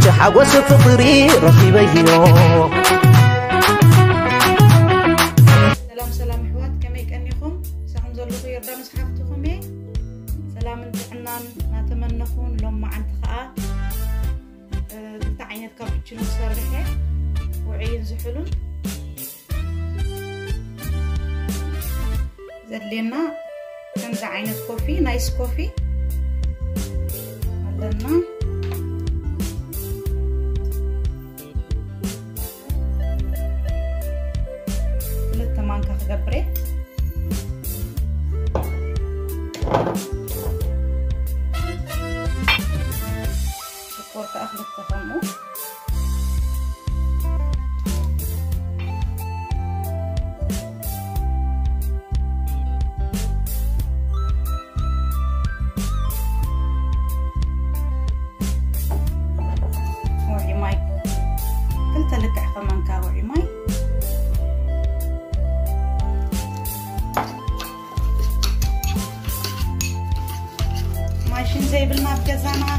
جحوس فطري رسيبيو سلام سلام حوات كمي كأنكم سهم زلو خير دامس حفتكم ايه سلام انتحنان ناتمنخون لما عن تخاء انت آه، عينت كابتشنو سرحة وعين زحلون ዘድልየና ከምዚ ዓይነት ኮፊ ናይስ ኮፊ ኣለና Suporta akhlak زي بالمركز انا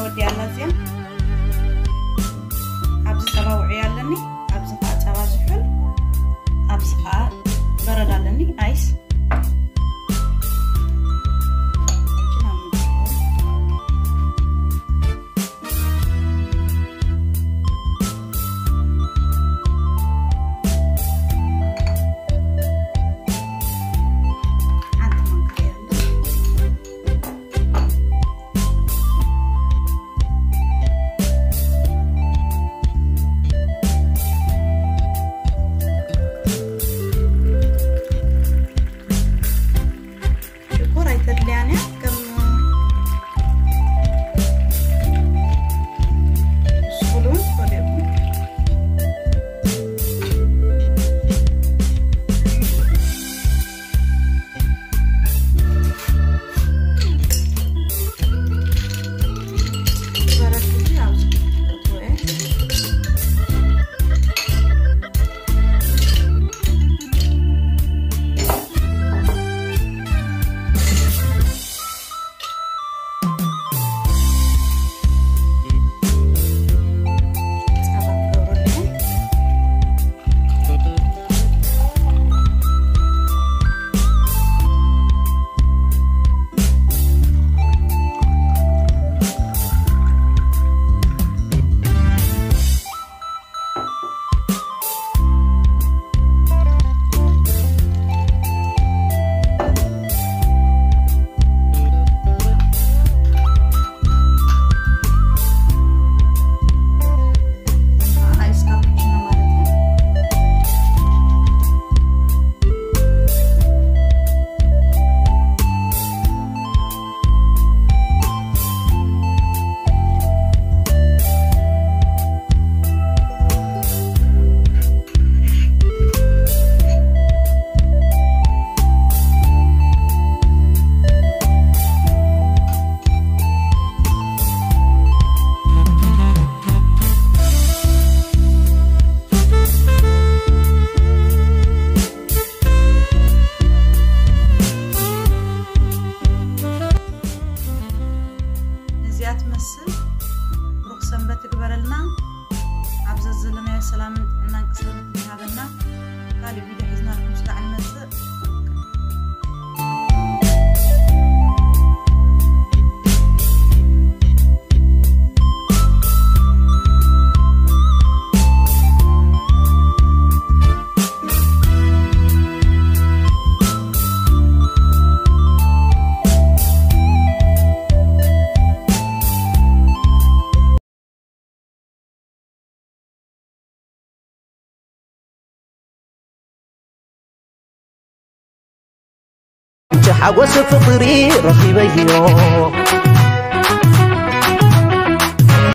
ተወዲያላ እዚአን ኣብዚ ፀባ ውዕይ ኣለኒ ኣብዚ ከዓ ፀባ ዝሑል ኣብዚ ከዓ በረድ ኣለኒ ኣይስ ጊዜ አትመስል ሩቅ ሰንበት ትግበረልና ኣብ ዘዘለናዮ ሰላምን ጥዕናን ክሰብት ይሃበና ካልእ ቪድዮ ሒዝናልኩም ስላዕ ንመፅእ حوس فطري رقيبيو